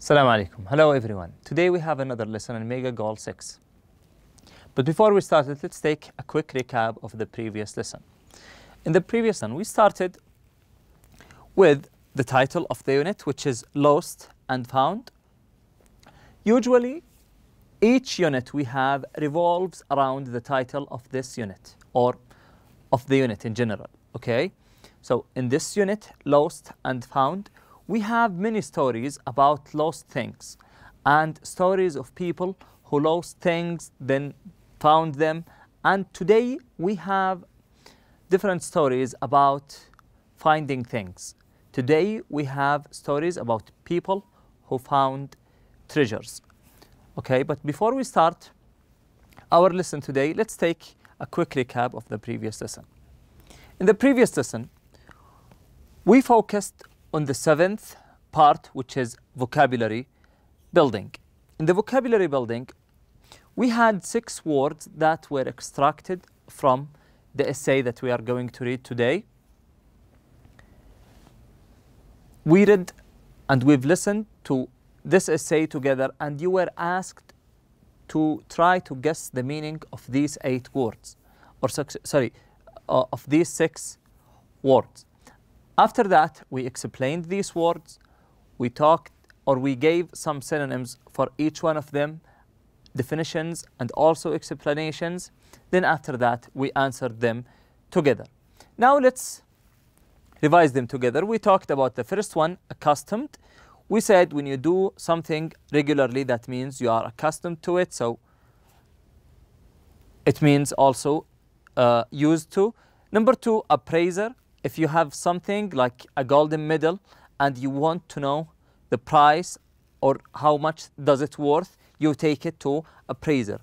Assalamu alaikum. Hello everyone. Today we have another lesson in Mega Goal 6. But before we start it, let's take a quick recap of the previous lesson. In the previous one, we started with the title of the unit, which is Lost and Found. Usually, each unit we have revolves around the title of this unit or of the unit in general. Okay? So, in this unit, Lost and Found, we have many stories about lost things and stories of people who lost things, then found them. And today we have different stories about finding things. Today we have stories about people who found treasures. Okay, but before we start our lesson today, let's take a quick recap of the previous lesson. In the previous lesson, we focused on the seventh part, which is vocabulary building. In the vocabulary building, we had six words that were extracted from the essay that we are going to read today. We read and we've listened to this essay together, and you were asked to try to guess the meaning of these eight words, or sorry, uh, of these six words. After that, we explained these words, we talked or we gave some synonyms for each one of them, definitions and also explanations. Then after that, we answered them together. Now let's revise them together. We talked about the first one, accustomed. We said when you do something regularly, that means you are accustomed to it. So it means also uh, used to. Number two, appraiser if you have something like a golden medal and you want to know the price or how much does it worth, you take it to appraiser.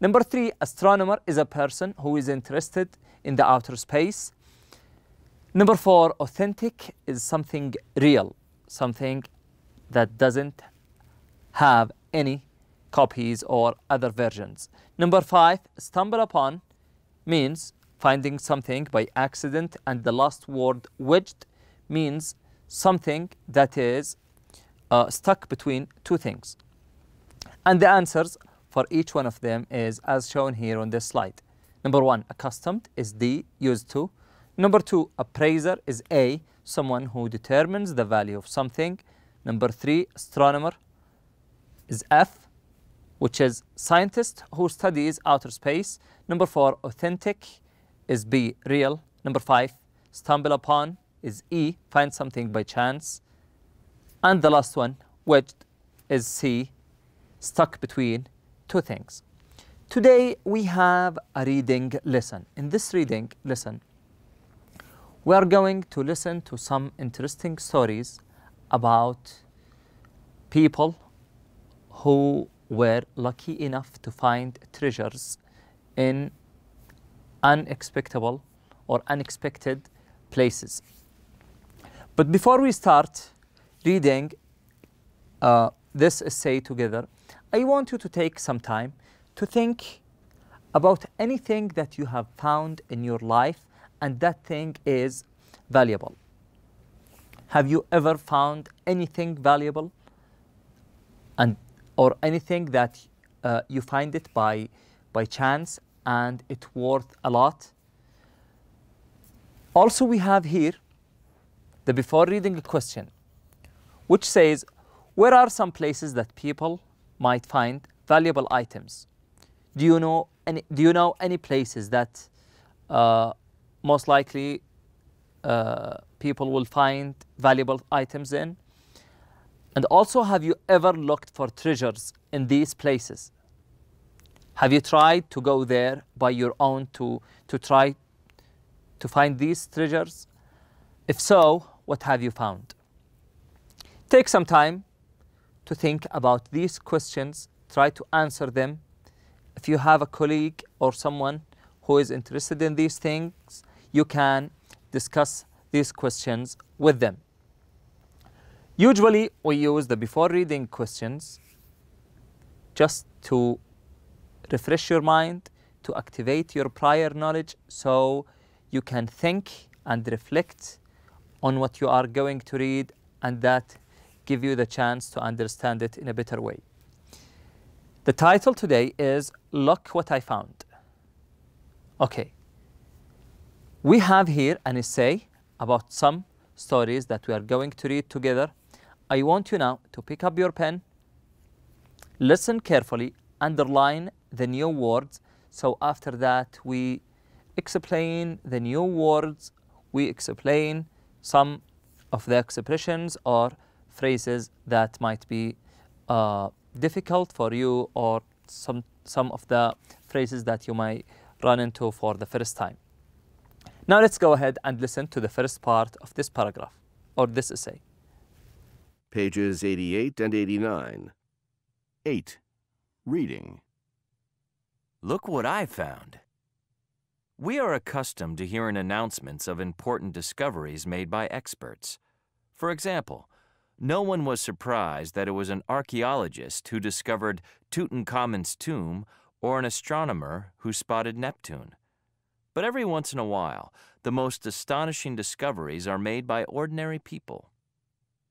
Number three, astronomer is a person who is interested in the outer space. Number four, authentic is something real, something that doesn't have any copies or other versions. Number five, stumble upon means finding something by accident, and the last word wedged means something that is uh, stuck between two things. And the answers for each one of them is as shown here on this slide. Number one, accustomed is D, used to. Number two, appraiser is A, someone who determines the value of something. Number three, astronomer is F, which is scientist who studies outer space. Number four, authentic is B, real. Number five, stumble upon is E, find something by chance. And the last one, which is C, stuck between two things. Today we have a reading lesson. In this reading lesson, we are going to listen to some interesting stories about people who were lucky enough to find treasures in unexpectable or unexpected places. But before we start reading uh, this essay together, I want you to take some time to think about anything that you have found in your life and that thing is valuable. Have you ever found anything valuable and or anything that uh, you find it by by chance and it's worth a lot. Also, we have here the before reading question, which says, Where are some places that people might find valuable items? Do you know any, do you know any places that uh, most likely uh, people will find valuable items in? And also, have you ever looked for treasures in these places? Have you tried to go there by your own to, to try to find these treasures? If so, what have you found? Take some time to think about these questions, try to answer them. If you have a colleague or someone who is interested in these things, you can discuss these questions with them. Usually, we use the before reading questions just to refresh your mind, to activate your prior knowledge so you can think and reflect on what you are going to read and that give you the chance to understand it in a better way. The title today is Look What I Found. Okay. We have here an essay about some stories that we are going to read together. I want you now to pick up your pen, listen carefully, underline the new words. So after that, we explain the new words, we explain some of the expressions or phrases that might be uh, difficult for you or some, some of the phrases that you might run into for the first time. Now let's go ahead and listen to the first part of this paragraph or this essay. Pages 88 and 89. 8. Reading. Look what I found. We are accustomed to hearing announcements of important discoveries made by experts. For example, no one was surprised that it was an archaeologist who discovered Tutankhamun's tomb or an astronomer who spotted Neptune. But every once in a while, the most astonishing discoveries are made by ordinary people.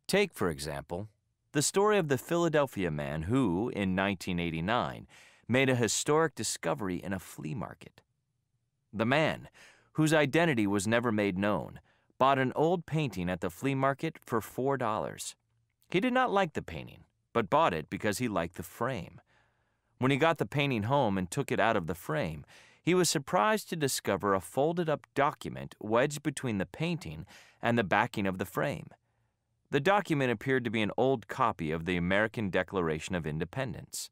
Take, for example, the story of the Philadelphia man who, in 1989, made a historic discovery in a flea market. The man, whose identity was never made known, bought an old painting at the flea market for $4. He did not like the painting, but bought it because he liked the frame. When he got the painting home and took it out of the frame, he was surprised to discover a folded up document wedged between the painting and the backing of the frame. The document appeared to be an old copy of the American Declaration of Independence.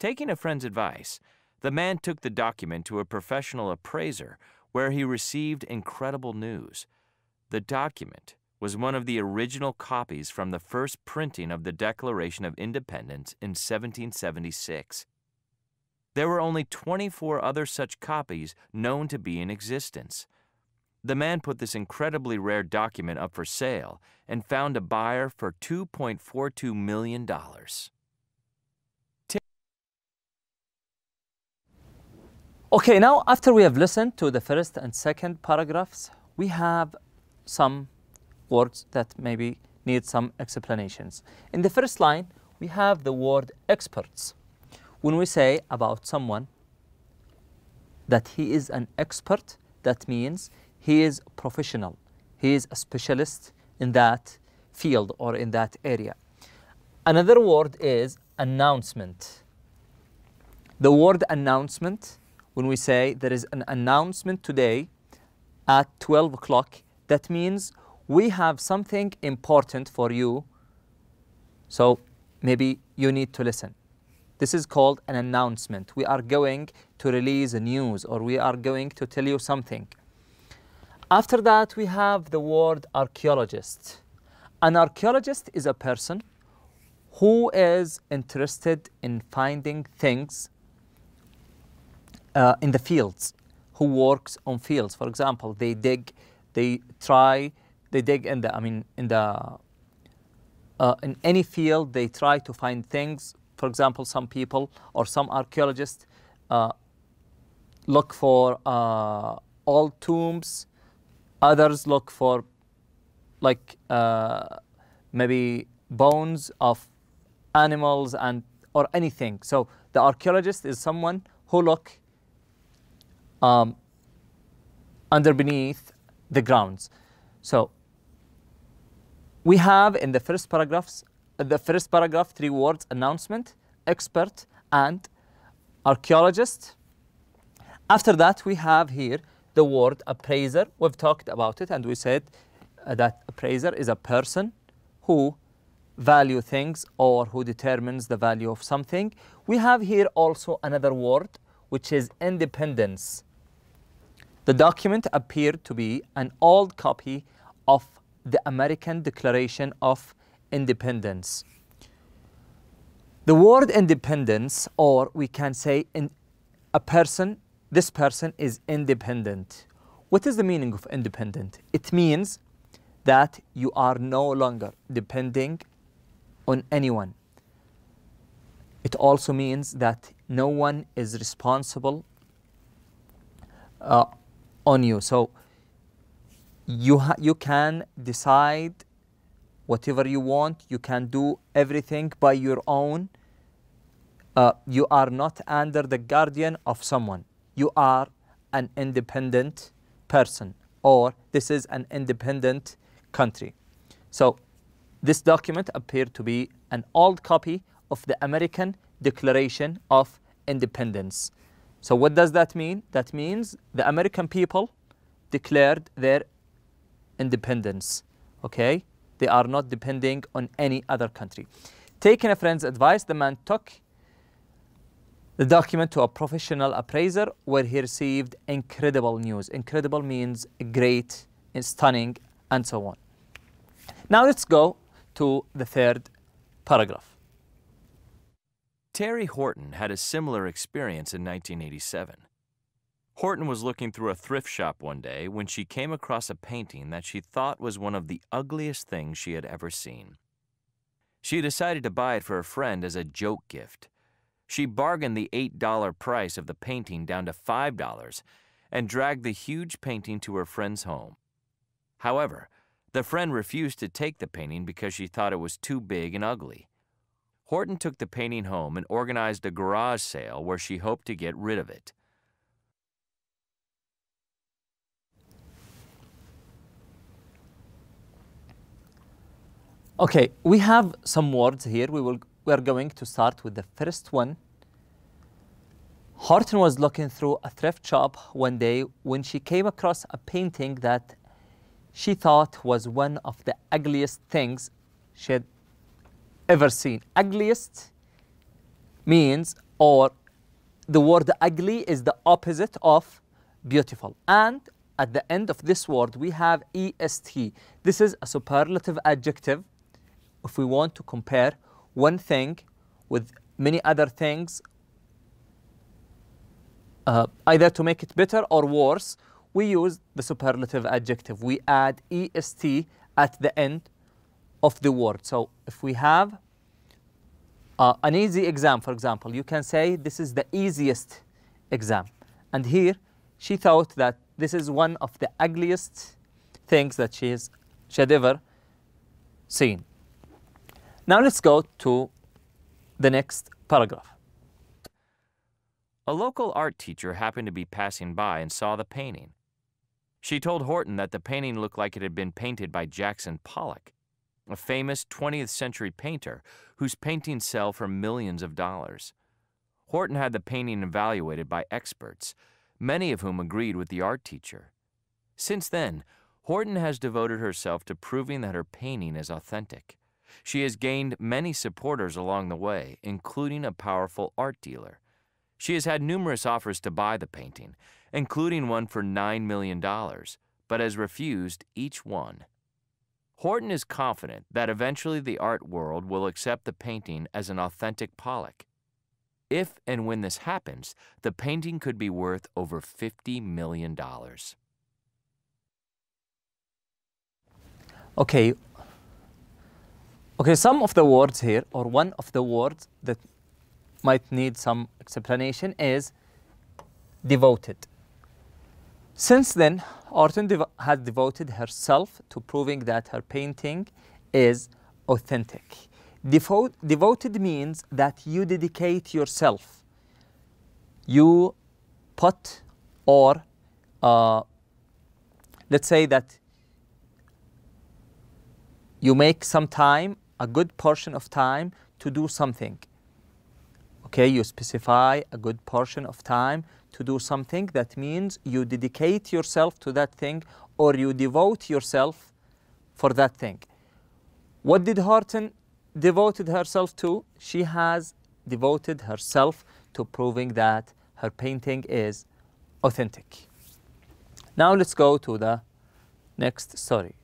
Taking a friend's advice, the man took the document to a professional appraiser where he received incredible news. The document was one of the original copies from the first printing of the Declaration of Independence in 1776. There were only 24 other such copies known to be in existence. The man put this incredibly rare document up for sale and found a buyer for $2.42 million. Okay, now after we have listened to the first and second paragraphs, we have some words that maybe need some explanations. In the first line, we have the word experts. When we say about someone that he is an expert, that means he is professional. He is a specialist in that field or in that area. Another word is announcement. The word announcement, when we say there is an announcement today at 12 o'clock, that means we have something important for you. So maybe you need to listen. This is called an announcement. We are going to release a news or we are going to tell you something. After that, we have the word archaeologist. An archaeologist is a person who is interested in finding things uh, in the fields, who works on fields. For example, they dig they try, they dig in the, I mean, in the, uh, in any field, they try to find things. For example, some people or some archaeologists uh, look for uh, old tombs. Others look for like uh, maybe bones of animals and or anything. So the archaeologist is someone who look um, under beneath the grounds. So we have in the first paragraphs, the first paragraph, three words, announcement, expert, and archaeologist. After that, we have here the word appraiser. We've talked about it and we said uh, that appraiser is a person who value things or who determines the value of something. We have here also another word which is independence. The document appeared to be an old copy of the American Declaration of Independence. The word independence, or we can say in a person, this person is independent. What is the meaning of independent? It means that you are no longer depending on anyone. It also means that no one is responsible uh, on you. So you, you can decide whatever you want. You can do everything by your own. Uh, you are not under the guardian of someone. You are an independent person, or this is an independent country. So, this document appeared to be an old copy of the American Declaration of Independence. So, what does that mean? That means the American people declared their independence. Okay? They are not depending on any other country. Taking a friend's advice, the man took the document to a professional appraiser where he received incredible news. Incredible means great, stunning, and so on. Now let's go to the third paragraph. Terry Horton had a similar experience in 1987. Horton was looking through a thrift shop one day when she came across a painting that she thought was one of the ugliest things she had ever seen. She decided to buy it for a friend as a joke gift. She bargained the $8 price of the painting down to $5 and dragged the huge painting to her friend's home. However, the friend refused to take the painting because she thought it was too big and ugly. Horton took the painting home and organized a garage sale where she hoped to get rid of it. Okay, we have some words here. We will we are going to start with the first one. Horton was looking through a thrift shop one day when she came across a painting that she thought was one of the ugliest things she had ever seen. Ugliest means, or the word ugly is the opposite of beautiful. And at the end of this word, we have est. This is a superlative adjective if we want to compare one thing with many other things, uh, either to make it better or worse, we use the superlative adjective. We add est at the end of the word. So if we have uh, an easy exam, for example, you can say this is the easiest exam. And here she thought that this is one of the ugliest things that she, has, she had ever seen. Now let's go to the next paragraph. A local art teacher happened to be passing by and saw the painting. She told Horton that the painting looked like it had been painted by Jackson Pollock, a famous 20th century painter whose paintings sell for millions of dollars. Horton had the painting evaluated by experts, many of whom agreed with the art teacher. Since then, Horton has devoted herself to proving that her painting is authentic. She has gained many supporters along the way, including a powerful art dealer. She has had numerous offers to buy the painting, including one for $9 million, but has refused each one. Horton is confident that eventually the art world will accept the painting as an authentic Pollock. If and when this happens, the painting could be worth over $50 million. Okay. Okay, some of the words here, or one of the words that might need some explanation is devoted. Since then, Horton dev has devoted herself to proving that her painting is authentic. Devo devoted means that you dedicate yourself. You put, or uh, let's say that you make some time, a good portion of time, to do something. Okay, you specify a good portion of time to do something. That means you dedicate yourself to that thing or you devote yourself for that thing. What did Horton devoted herself to? She has devoted herself to proving that her painting is authentic. Now let's go to the next story.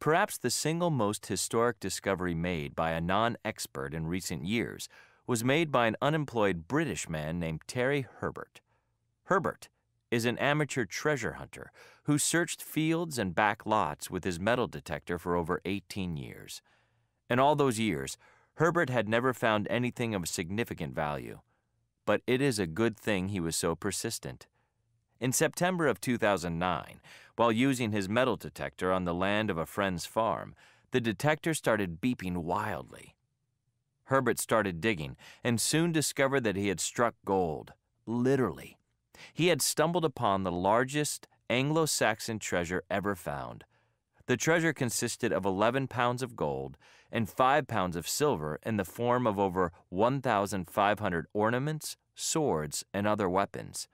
Perhaps the single most historic discovery made by a non expert in recent years was made by an unemployed British man named Terry Herbert. Herbert is an amateur treasure hunter who searched fields and back lots with his metal detector for over 18 years. In all those years, Herbert had never found anything of significant value. But it is a good thing he was so persistent. In September of 2009, while using his metal detector on the land of a friend's farm, the detector started beeping wildly. Herbert started digging and soon discovered that he had struck gold, literally. He had stumbled upon the largest Anglo Saxon treasure ever found. The treasure consisted of 11 pounds of gold and 5 pounds of silver in the form of over 1,500 ornaments, swords, and other weapons.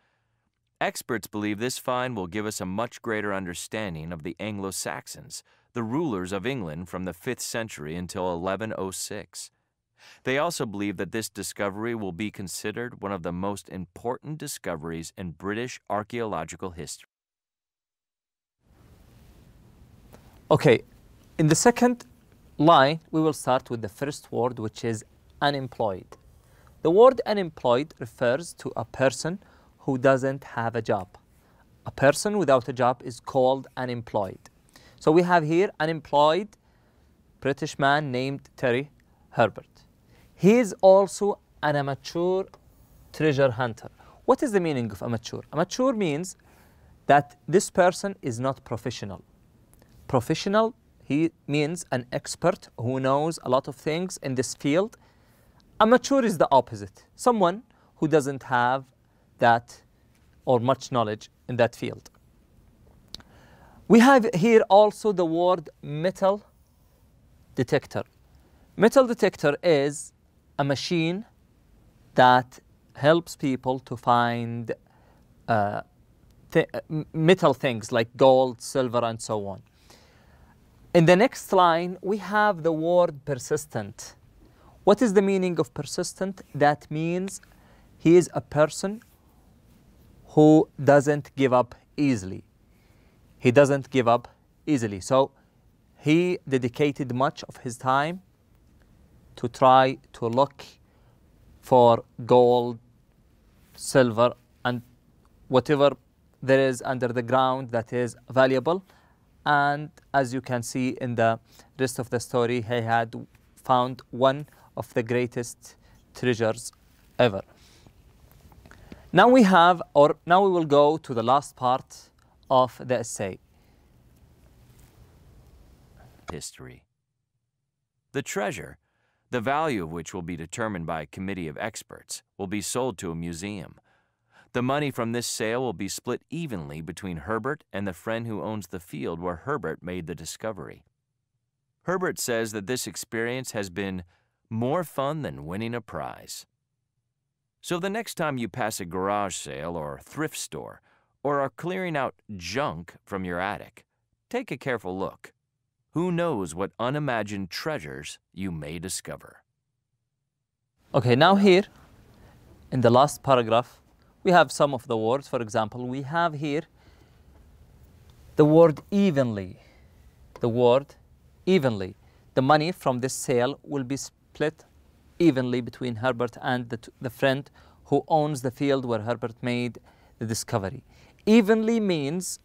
Experts believe this find will give us a much greater understanding of the Anglo Saxons, the rulers of England from the 5th century until 1106. They also believe that this discovery will be considered one of the most important discoveries in British archaeological history. Okay, in the second line, we will start with the first word, which is unemployed. The word unemployed refers to a person who doesn't have a job. A person without a job is called unemployed. So we have here unemployed British man named Terry Herbert. He is also an amateur treasure hunter. What is the meaning of amateur? Amateur means that this person is not professional. Professional, he means an expert who knows a lot of things in this field. Amateur is the opposite, someone who doesn't have that or much knowledge in that field. We have here also the word metal detector. Metal detector is a machine that helps people to find uh, th metal things like gold, silver, and so on. In the next line, we have the word persistent. What is the meaning of persistent? That means he is a person who doesn't give up easily. He doesn't give up easily. So he dedicated much of his time to try to look for gold, silver, and whatever there is under the ground that is valuable. And as you can see in the rest of the story, he had found one of the greatest treasures ever. Now we have, or now we will go to the last part of the essay. History. The treasure the value of which will be determined by a committee of experts, will be sold to a museum. The money from this sale will be split evenly between Herbert and the friend who owns the field where Herbert made the discovery. Herbert says that this experience has been more fun than winning a prize. So the next time you pass a garage sale or thrift store, or are clearing out junk from your attic, take a careful look. Who knows what unimagined treasures you may discover? Okay, now here in the last paragraph, we have some of the words. For example, we have here the word evenly. The word evenly. The money from this sale will be split evenly between Herbert and the, the friend who owns the field where Herbert made the discovery. Evenly means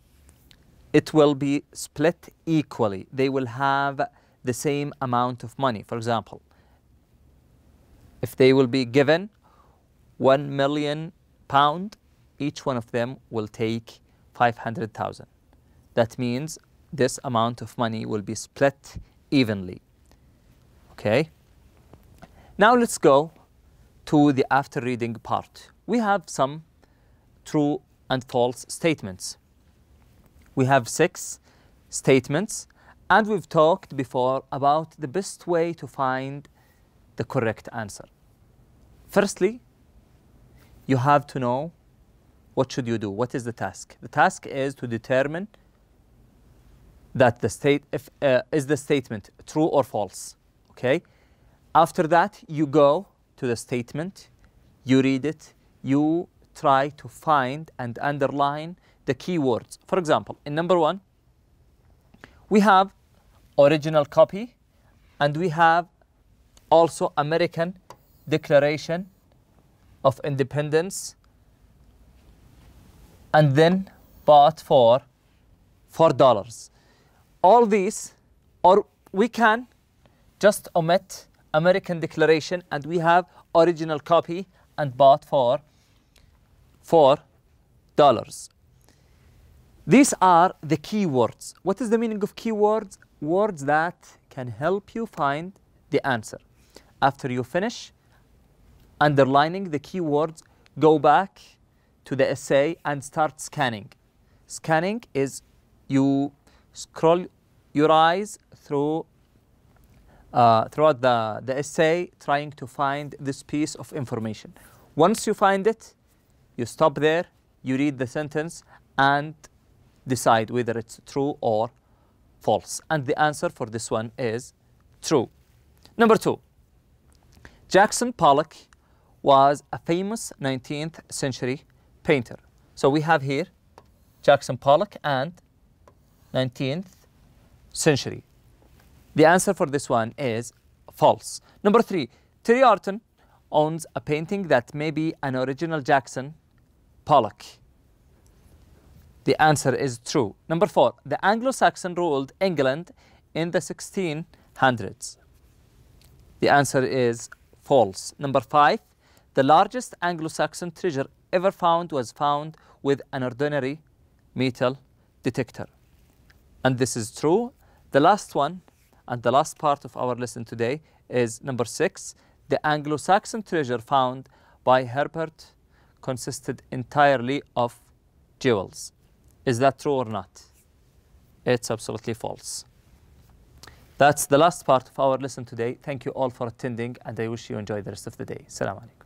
it will be split equally. They will have the same amount of money. For example, if they will be given 1 million pound, each one of them will take 500,000. That means this amount of money will be split evenly. Okay? Now let's go to the after reading part. We have some true and false statements we have six statements and we've talked before about the best way to find the correct answer. Firstly, you have to know what should you do? What is the task? The task is to determine that the state if, uh, is the statement true or false. Okay. After that, you go to the statement, you read it, you try to find and underline the keywords. For example, in number one, we have original copy and we have also American Declaration of Independence and then bought for four dollars. All these, or we can just omit American Declaration and we have original copy and bought for four dollars. These are the keywords. What is the meaning of keywords? Words that can help you find the answer. After you finish underlining the keywords, go back to the essay and start scanning. Scanning is you scroll your eyes through uh, throughout the, the essay trying to find this piece of information. Once you find it, you stop there, you read the sentence and decide whether it's true or false. And the answer for this one is true. Number two, Jackson Pollock was a famous 19th century painter. So we have here Jackson Pollock and 19th century. The answer for this one is false. Number three, Terry Horton owns a painting that may be an original Jackson Pollock. The answer is true. Number four, the Anglo-Saxon ruled England in the 1600s. The answer is false. Number five, the largest Anglo-Saxon treasure ever found was found with an ordinary metal detector. And this is true. The last one and the last part of our lesson today is number six. The Anglo-Saxon treasure found by Herbert consisted entirely of jewels. Is that true or not? It's absolutely false. That's the last part of our lesson today. Thank you all for attending and I wish you enjoy the rest of the day. Salam alaikum.